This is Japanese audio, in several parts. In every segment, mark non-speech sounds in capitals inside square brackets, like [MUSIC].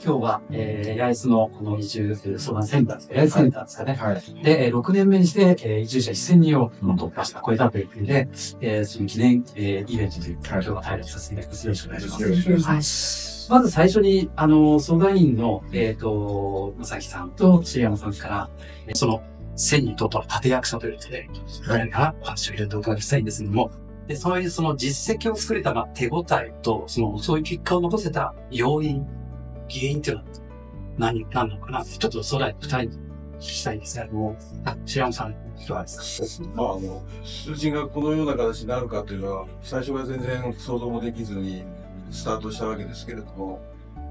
えー、今日は、えー、八重洲のこの移住相談センターですか、八重洲センターですかね。はい。で、えー、6年目にして、えー、移住者1000人を突破した、超えたということで、えー、その記念、えー、イベントというか、今日は入らさせていただきます。よろしくお願いします。よろしくお願いします。まず最初に、あの、相談員の、えっ、ー、と、まさきさんと重山さんから、その、千人とと立役者ということで、何かお話をいろいろお伺いしたいんですけども、で、そういうその実績を作れた、まあ、手応えと、その、そういう結果を残せた要因、原因っていうのは何、何なのかな？ちょっとそれ、二人に聞きたいんですけども、あ、白山さん、いかがですか？まあ、あの、数字がこのような形になるかというのは、最初は全然想像もできずにスタートしたわけですけれども、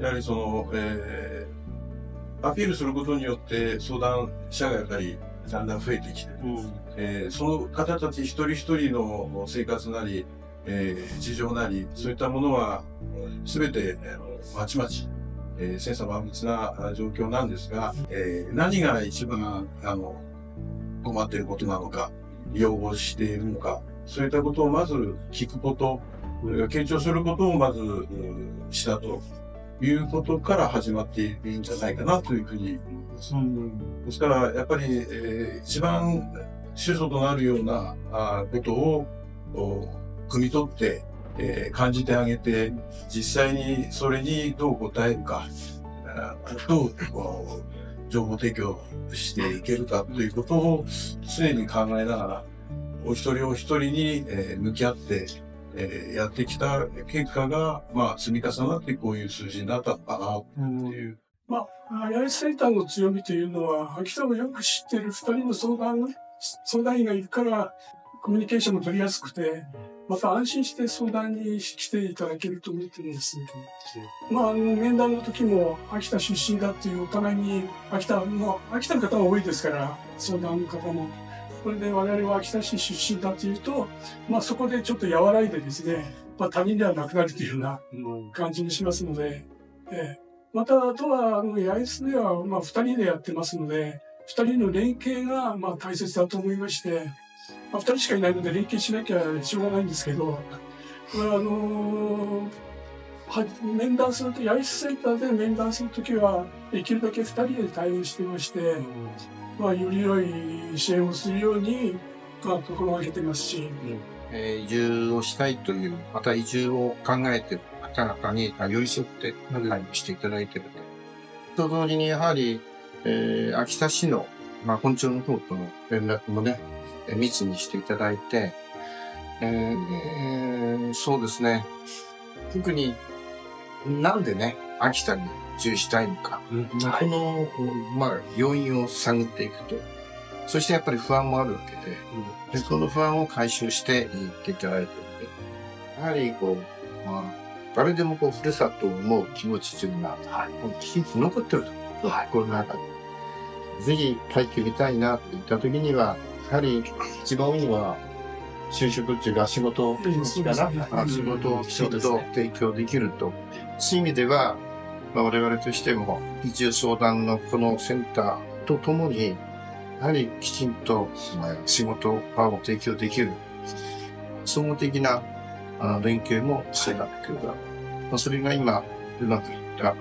やはりその、えー、アピールすることによって相談者がやっぱりだんだん増えてきて、うん、えー、その方たち一人一人の生活なり、えー、事情なり、そういったものは、すべて、あの、まちまち、えー、千差万別な状況なんですが、えー、何が一番、あの、困っていることなのか、要望しているのか、そういったことをまず聞くこと、傾聴することをまず、したということから始まっているんじゃないかなというふうに思います。うん、ですから、やっぱり、えー、一番主訴となるようなあことを汲み取って、えー、感じてあげて、実際にそれにどう答えるか、どう情報提供していけるかということを常に考えながら、お一人お一人に、えー、向き合って、えー、やってきた結果が、まあ、積み重なってこういう数字になったのかなっていう。まあ、八重センターの強みというのは、秋田をよく知ってる二人の相談、相談員がいるから、コミュニケーションも取りやすくて、また安心して相談に来ていただけると思ってるんです。まあ、あの、面談の時も秋田出身だっていうお互いに、秋田、まあ、秋田の方が多いですから、相談の方も。これで我々は秋田市出身だというと、まあそこでちょっと和らいでですね、まあ他人ではなくなるというような感じにしますので、え、またあとは、あの、八重洲ではまあ二人でやってますので、二人の連携がまあ大切だと思いまして、まあ二人しかいないので連携しなきゃしょうがないんですけど、あのーは面談すると、八重洲センターで面談するときは、できるだけ二人で対応してまして、まあ、より良い支援をするように、まあ、心がけてますし、うんえー、移住をしたいという、また移住を考えている方々に寄り添って対応していただいていると。と同時にやはり、えー、秋田市の、まあ、本庁の方との連絡もね、密にしていただいて、えー、そうですね。特に、なんでね、秋田に注意したいのか、うん、この、まあ、要因を探っていくと。そしてやっぱり不安もあるわけで、うん、でその不安を解消していっていただいてやはりこう、まあ、誰でもこう、ふるさとを思う気持ちというのは、はい、きちんと残ってると。はい、心の中で。ぜひ帰ってみたいなって言った時には、やはり一番多いのは、就職っていうか仕事仕事をきちんと提供できると。そういう意味では、まあ、我々としても移住相談のこのセンターとともに、やはりきちんと仕事場を提供できる、総合的な連携もしてたんだけど、まあ、それが今、うまくいった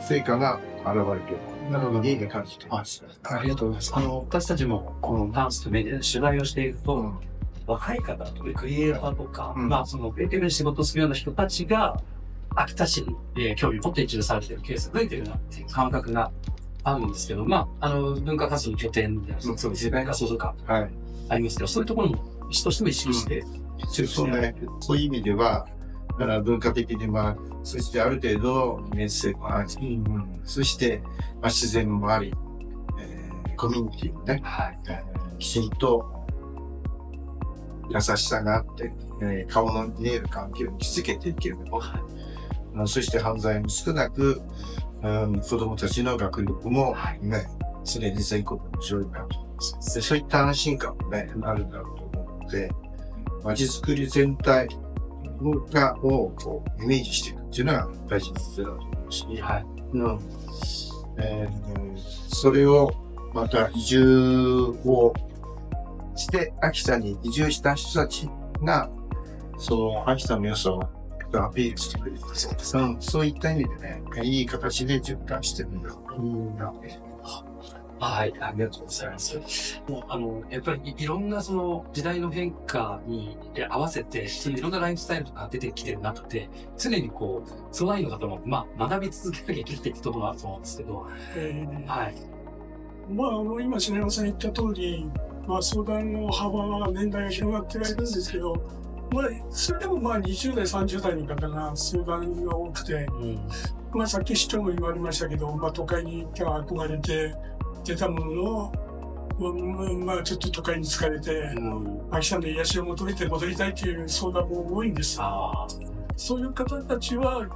成果が現れている。なるほど。いい感じてます。ありがとうございます。あの、私たちも、このダンスとメディアで取材をしていると、うん、若い方とか、クリエイターとか、うん、まあ、その、ベテルに仕事をするような人たちが、秋田市に、えー、興味を持って移住されているケースが増えているなっていう感覚があるんですけど、まあ、あの、文化活動の拠点である、そうですね、活動とか、はい。ありますけど、そういうところも、市としても意識して、うん、そうね。そういう意味では、だから文化的にまあ、そしてある程度、面接もあり、うん、そして、まあ、自然もあり、えー、コミュニティもね、はい、えー、きちんと優しさがあって、えー、顔の見える関係を築けていけるのはい。そして犯罪も少なく、うん、子供たちの学力もね、常に全国の上位だと。でそういった安心感もね、あるんだろうと思うので、街づくり全体がをこうイメージしていくっていうのが大事なことだと思うし、はい。うんえー、それをまた移住をして秋田に移住した人たちが、その秋田の良さをとアピールしてくれる。そうそういった意味でね、いい形で循環してるんだろうな。はい、ありがとうございます。もう、あの、やっぱりいいろんなその時代の変化に合わせて、いろんなライフスタイルとか出てきてる中で、常にこう、相談員の方も、まあ、学び続けなきゃいけないってところがあると思うんですけど、えーはい。まあ、あの、今、品山さん言った通り、まあ、相談の幅は年代が広がってはいるんですけど、まあ、それでもまあ、20代、30代の方が相談が多くて、うん。まあ、さっき市長も言われましたけど、まあ、都会に行っては憧れて出たものの、うんまあ、ちょっと都会に疲れて、うん。秋さんの癒しを求めて戻りたいという相談も多いんです。そういう方たちは、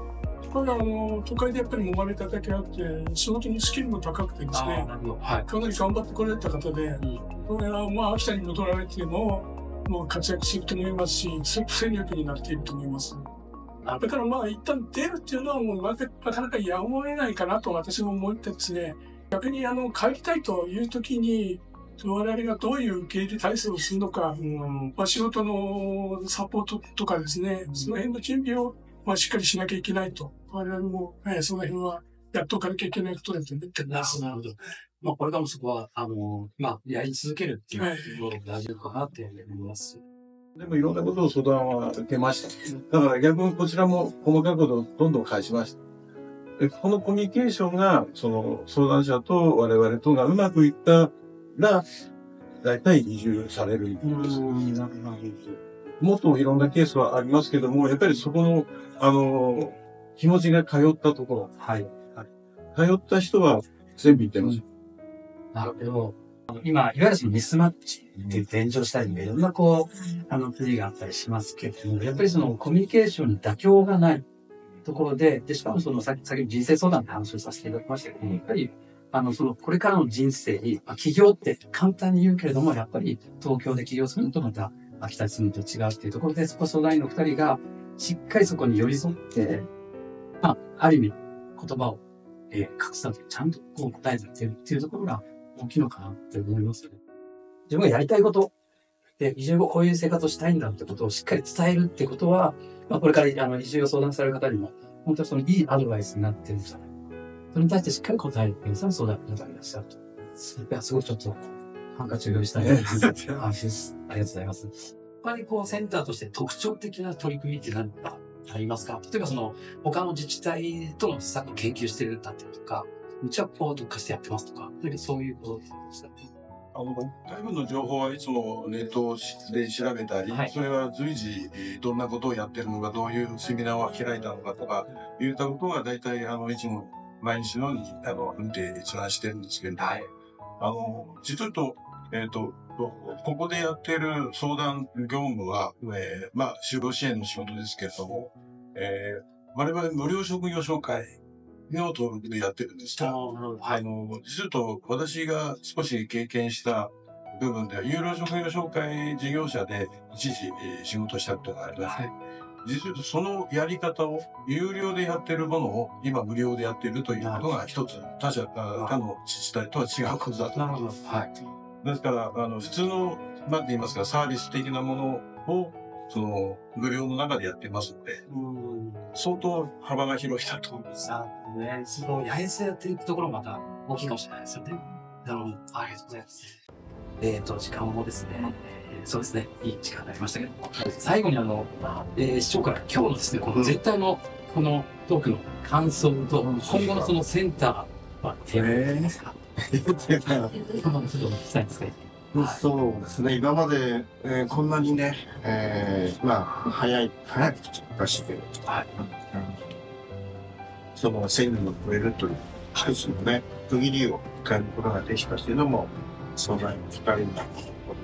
まだあの、都会でやっぱり揉まれただけあって、仕事のスキルも高くてですね。はい。かなり頑張ってこられた方で、んこれはまあ、秋田に戻られても、もう活躍すると思いますし、すごく戦略になっていると思います。なだからまあ、一旦出るっていうのはもうなかなかやむを得ないかなと私も思ってですね、逆にあの、帰りたいという時に、我々がどういう受け入れ体制をするのか、うん。まあ、仕事のサポートとかですね、その辺の準備を、まあ、しっかりしなきゃいけないと。我々も、えーその辺はやっとかなきゃいけないことだと思ってます。なるほど。まあ、これからもそこは、あの、まあ、やり続けるっていうころが大事かなって思います。でもいろんなことを相談は受けました。だから逆にこちらも細かいことをどんどん返しました。でこのコミュニケーションが、その相談者と我々とがうまくいったら、大体移住されるんです。もっといろんなケースはありますけども、やっぱりそこの、あの、気持ちが通ったところ、はい。通った人は全部言ってます。なるほど。今、いわゆるそのミスマッチっていう炎上したりとか、いろんなこう、あの、プレイがあったりしますけれども、やっぱりそのコミュニケーションに妥協がないところで、で、しかもその、さっき、先ほど人生相談って話をさせていただきましたけども、やっぱり、あの、その、これからの人生に、まあ、起業って簡単に言うけれども、やっぱり東京で起業するのとまた、秋田に住むのと違うっていうところで、そこ相談員の二人が、しっかりそこに寄り添って、まあ、ある意味、言葉を、えー、隠さず、ちゃんとこう答えてるっていうところが大きいのかなって思いますよね。自分がやりたいこと、で、移住後こういう生活をしたいんだってことをしっかり伝えるってことは、まあ、これからあの移住を相談される方にも、本当にそのいいアドバイスになってるんじゃないか。それに対してしっかり答える皆さん相談の方がいらっしゃると。いや、すごいちょっと、ハンカチを用意したいと思います。ありがとうございます。他にこうセンターとして特徴的な取り組みって何かありますか？例えばその他の自治体とのさっき研究してるんだったりとか、うちはこう特化してやってますとか、そういうことでしたね。あの、台風の情報はいつもネットで調べたり、はいそれは随時えーどんなことをやってるのか、どういうセミナーを開いたのかとか、いったことは大体、あの、いつも毎日のように、あの、見て閲覧してるんですけれども、はい。あの、実はと、えっ、と、ここでやってる相談業務は、えーまあ、就労支援の仕事ですけれども、えー我々無料職業紹介の登録でやってるんですが、あの、実と私が少し経験した部分では、有料職業紹介事業者で一時えー仕事したことがありまして、はい実はそのやり方を有料でやってるものを今無料でやっているということが一つ他社、あ他の自治体とは違うことだとな思います。るほど。はい。ですから、あの、普通の、なんて言いますか、サービス的なものを、その、無料の中でやってますので、うん。相当幅が広いなと。さあ、ね、その、八重洲でやってるところもまた大きいかもしれないですよね。なるほど。ありがとうございます。えっ、と、時間もですね、えーそうですね、いい時間になりましたけども、最後にあの、えー市長から今日のですね、この絶対の、このトークの感想と、今後のそのセンターは、テーマになりますか？今の [LAUGHS] ちょっとお聞きしたいんですけど。そうですね。今まで、えーこんなにね、えーまあ、早い、早く出してる。はい。その1000人を超えるという一つのね、区切りを変えることができたというのも、相談員2人のことだと思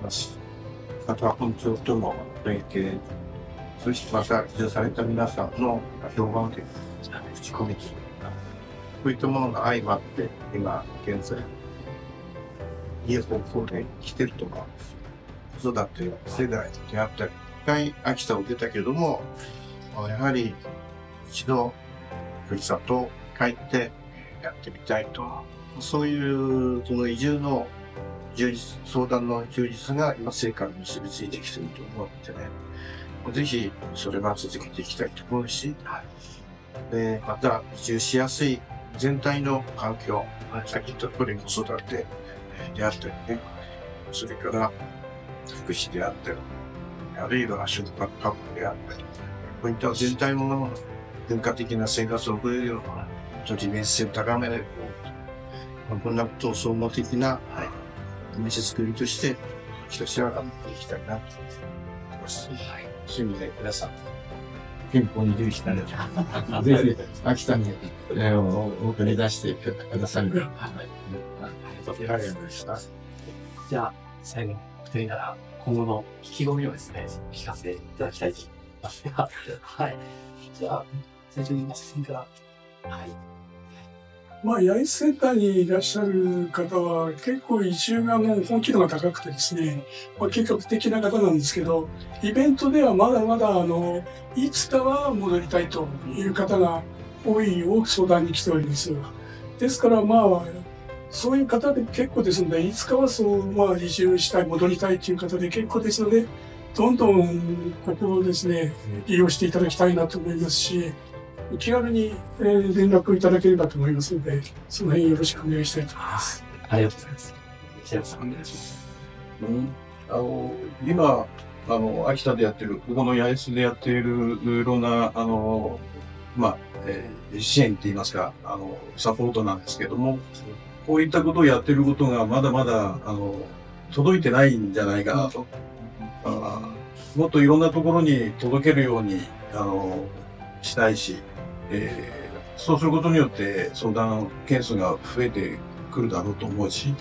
いますし、あとは本庁との連携、そしてまた、移住された皆さんの評判という口コミこういったものが相まって、今、現在、いい方向で来てると思うんです。子育て世代であったり、一回秋田を出たけども、あやはり一度、ふるさとを帰ってやってみたいと。そういう、その移住の充実、相談の充実が今成果に結びついてきてると思うのでね。ぜひそれは続けていきたいと思うし、でまた移住しやすい全体の環境、さっき言った通り子育てであったりね、それから福祉であったり、あるいは食パックであったり、こういった全体の文化的な生活を送れるような、ちょっと利便性を高める、まあ、こんなことを総合的な、はい、店作りとして、ひたすら頑張っていきたいなと思います。はい。そういう意味で皆さん、健康に留意したら、[LAUGHS] ぜひ、秋田に、えー、お送り出してくださる。はい。ありがとうございました。じゃあ、最後にお二人から今後の意気込みをですね、聞かせていただきたいと思います。[LAUGHS] はい。じゃあ、最初に松井さんから。はい。まあ、八重洲センターにいらっしゃる方は結構移住がもう本気度が高くてですね、まあ、計画的な方なんですけど、イベントではまだまだあの、いつかは戻りたいという方が多い、多く相談に来ております。ですからまあ、そういう方で結構ですので、いつかはそう、まあ移住したい、戻りたいという方で結構ですので、どんどんここをですね、利用していただきたいなと思いますし、お気軽に、えー連絡いただければと思いますので、その辺よろしくお願いしたいと思います。ありがとうございます。平野さん、お願いします。うんあの、今、あの、秋田でやってる、ここの八重洲でやっている、いろんな、あの、まあ、えー支援って言いますか、あの、サポートなんですけども、こういったことをやってることがまだまだ、あの、届いてないんじゃないかなと。あーもっといろんなところに届けるように、あの、したいし、えーそうすることによって相談件数が増えてくるだろうと思うし、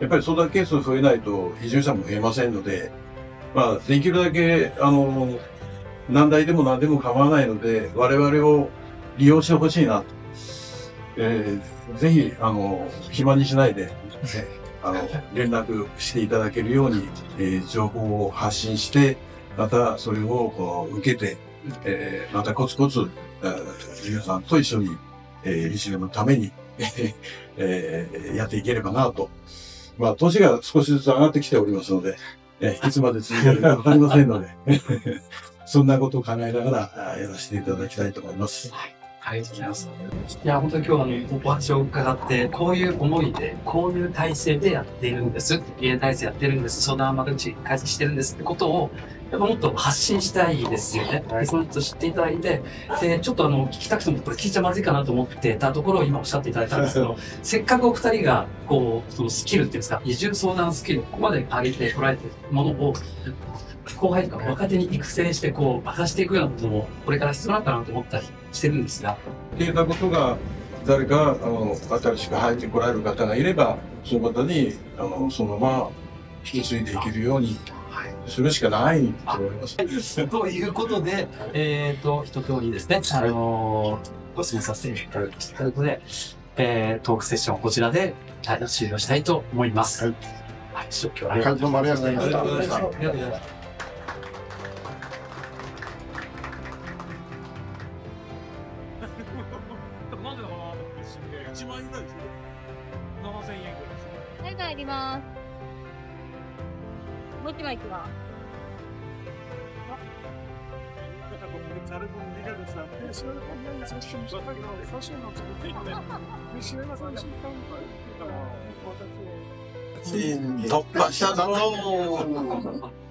やっぱり相談件数増えないと移住者も増えませんので、まあ、できるだけ、あの、何台でも何でも構わないので、我々を利用してほしいなと。えーぜひ、あの、暇にしないで、ねあの、連絡していただけるように、えー情報を発信して、またそれをこう受けて、えーまたコツコツ、えー皆さんと一緒に、えー、一年のために、[LAUGHS] えーやっていければなと。まあ、年が少しずつ上がってきておりますので、えーいつまで続けるかわかりませんので、[LAUGHS] そんなことを考えながらやらせていただきたいと思います。ありがとうございます。いや、本当に今日はあの、お話を伺って、こういう思いで、こういう体制でやっているんです。家体制やってるんです。相談窓口開設してるんですってことを、やっぱもっと発信したいですよね。でそのと知っていただいて、で、ちょっとあの、聞きたくても、これ聞いちゃまずいかなと思ってたところを今おっしゃっていただいたんですけど、[LAUGHS] せっかくお二人が、こう、そのスキルっていうんですか、移住相談スキル、ここまで上げてこられてるものを、後輩とか若手に育成して、こう、渡していくようなことも、これから必要なのかなと思ったりしてるんですが、っていうことが、誰か、あの、新しく入ってこられる方がいれば、その方に、あの、そのまま引き継いでいけるようにするしかないと思います。ということで、えっ、と、一通りですね、あのーご進めさせていただきということで、えー、トークセッションこちらで、はい、終了したいと思います。はい。はい、今日はありがとうございました。ありがとうございましたありがとうございました。なんでだかな1万円ぐらいですよ。7000円ぐらいです。はい、帰ります。もう一枚行きます。突破したぞー